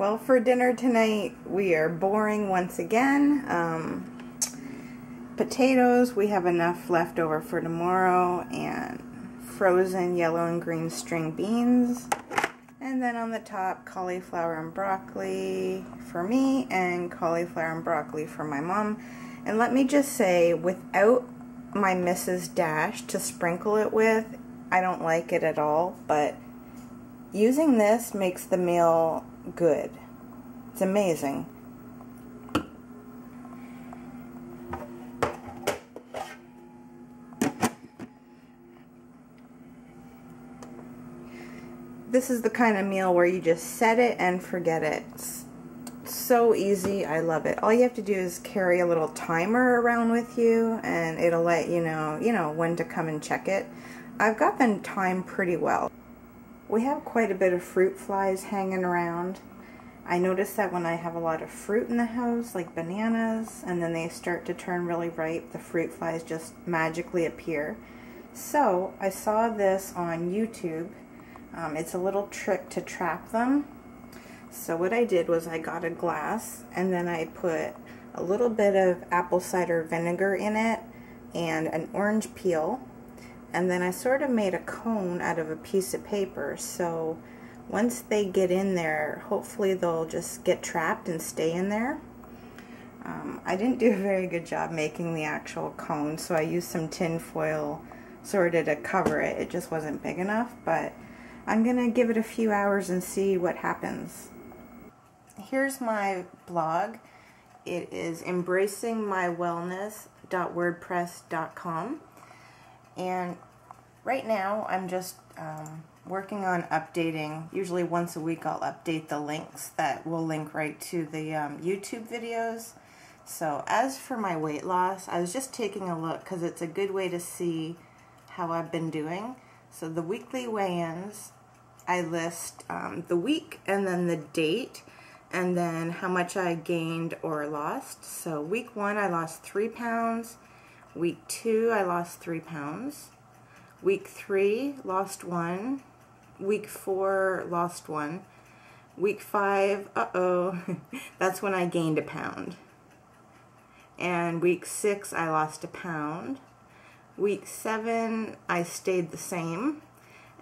Well, for dinner tonight, we are boring once again. Um, potatoes, we have enough left over for tomorrow, and frozen yellow and green string beans. And then on the top, cauliflower and broccoli for me, and cauliflower and broccoli for my mom. And let me just say, without my Mrs. Dash to sprinkle it with, I don't like it at all, but using this makes the meal good. It's amazing. This is the kind of meal where you just set it and forget it. It's so easy. I love it. All you have to do is carry a little timer around with you and it'll let you know, you know, when to come and check it. I've got them timed pretty well. We have quite a bit of fruit flies hanging around. I notice that when I have a lot of fruit in the house, like bananas, and then they start to turn really ripe, the fruit flies just magically appear. So I saw this on YouTube. Um, it's a little trick to trap them. So what I did was I got a glass and then I put a little bit of apple cider vinegar in it and an orange peel and then I sort of made a cone out of a piece of paper. So once they get in there hopefully they'll just get trapped and stay in there. Um, I didn't do a very good job making the actual cone so I used some tin foil sort of to cover it. It just wasn't big enough but I'm gonna give it a few hours and see what happens. Here's my blog. It is embracingmywellness.wordpress.com and right now I'm just um, working on updating. Usually once a week I'll update the links that will link right to the um, YouTube videos. So as for my weight loss, I was just taking a look because it's a good way to see how I've been doing. So the weekly weigh-ins, I list um, the week and then the date and then how much I gained or lost. So week one I lost three pounds. Week two, I lost three pounds. Week three, lost one. Week four, lost one. Week five, uh-oh, that's when I gained a pound. And week six, I lost a pound. Week seven, I stayed the same.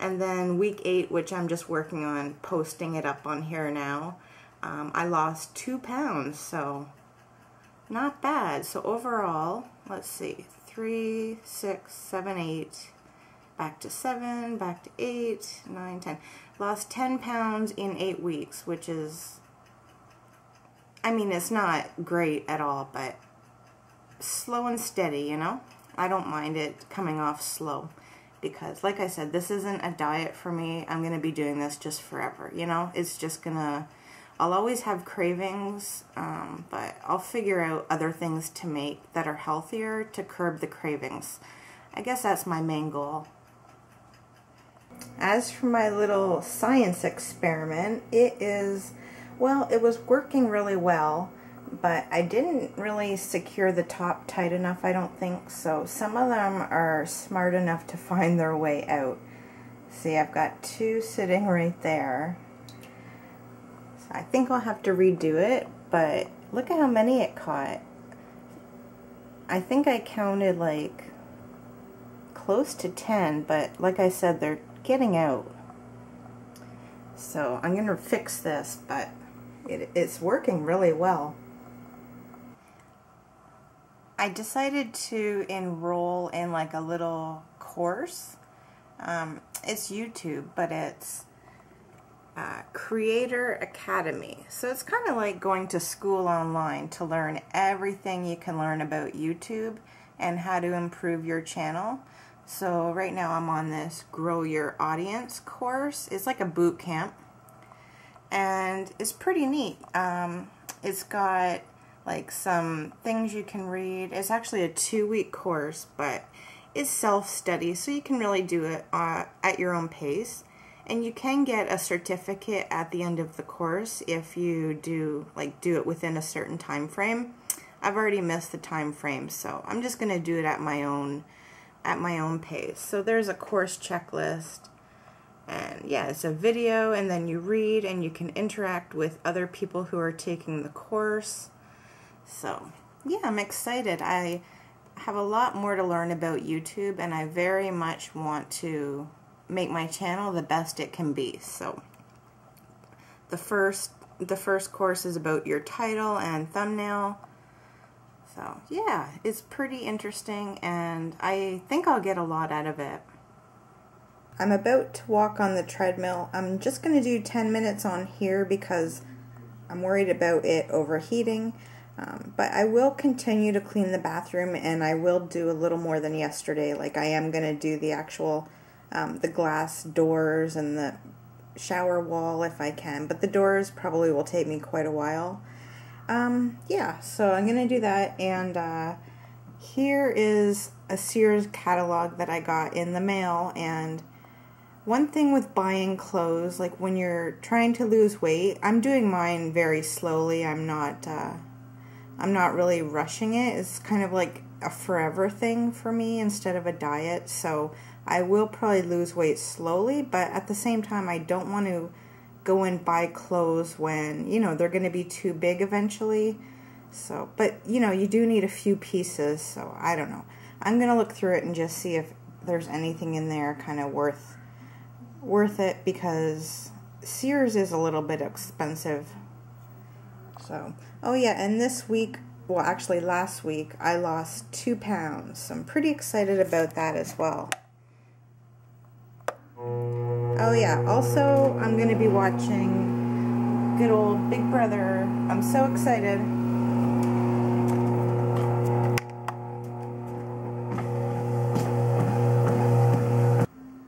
And then week eight, which I'm just working on posting it up on here now, um, I lost two pounds, so not bad. So overall, let's see, three, six, seven, eight, back to seven, back to eight, nine, ten. Lost 10 pounds in eight weeks, which is, I mean, it's not great at all, but slow and steady, you know? I don't mind it coming off slow because, like I said, this isn't a diet for me. I'm going to be doing this just forever, you know? It's just going to I'll always have cravings, um, but I'll figure out other things to make that are healthier to curb the cravings. I guess that's my main goal. As for my little science experiment, it is, well, it was working really well, but I didn't really secure the top tight enough, I don't think, so some of them are smart enough to find their way out. See, I've got two sitting right there. I think I'll have to redo it, but look at how many it caught. I think I counted like close to 10, but like I said, they're getting out. So I'm going to fix this, but it, it's working really well. I decided to enroll in like a little course. Um, it's YouTube, but it's uh, Creator Academy. So it's kind of like going to school online to learn everything you can learn about YouTube and how to improve your channel. So right now I'm on this Grow Your Audience course. It's like a boot camp and it's pretty neat. Um, it's got like some things you can read. It's actually a two-week course, but it's self-study, so you can really do it uh, at your own pace. And you can get a certificate at the end of the course if you do like do it within a certain time frame. I've already missed the time frame, so I'm just going to do it at my own at my own pace. So there's a course checklist and yeah, it's a video and then you read and you can interact with other people who are taking the course. So yeah, I'm excited. I have a lot more to learn about YouTube and I very much want to make my channel the best it can be. So the first the first course is about your title and thumbnail. So yeah, it's pretty interesting and I think I'll get a lot out of it. I'm about to walk on the treadmill. I'm just going to do 10 minutes on here because I'm worried about it overheating. Um, but I will continue to clean the bathroom and I will do a little more than yesterday. Like I am going to do the actual, um, the glass doors and the shower wall if I can. But the doors probably will take me quite a while. Um, yeah, so I'm going to do that. And uh, here is a Sears catalog that I got in the mail. And one thing with buying clothes, like when you're trying to lose weight, I'm doing mine very slowly. I'm not... Uh, I'm not really rushing it. It's kind of like a forever thing for me instead of a diet. So I will probably lose weight slowly, but at the same time, I don't want to go and buy clothes when, you know, they're going to be too big eventually. So, but, you know, you do need a few pieces, so I don't know. I'm going to look through it and just see if there's anything in there kind of worth worth it because Sears is a little bit expensive so, oh yeah, and this week, well, actually last week, I lost two pounds. So I'm pretty excited about that as well. Oh yeah, also, I'm going to be watching good old Big Brother. I'm so excited.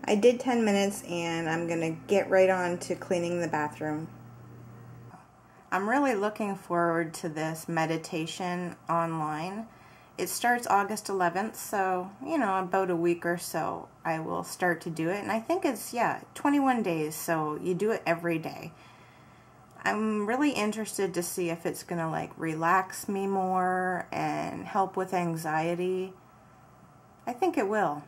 I did 10 minutes and I'm going to get right on to cleaning the bathroom. I'm really looking forward to this meditation online. It starts August 11th, so, you know, about a week or so I will start to do it. And I think it's, yeah, 21 days, so you do it every day. I'm really interested to see if it's going to, like, relax me more and help with anxiety. I think it will.